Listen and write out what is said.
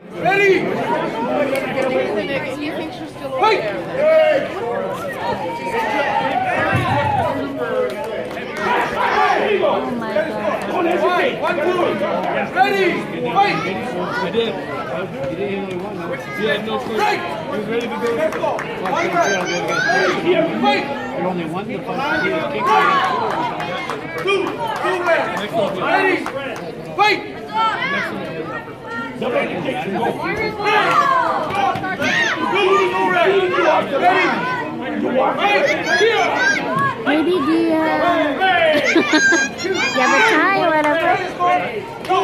Ready? One, two! Ready? Fight! Did. Didn't want that. He had no clue. Ready to go. Only fight. Kicking. Two! Two left! Ready? Nobody takes Baby dear. you have a tie or whatever.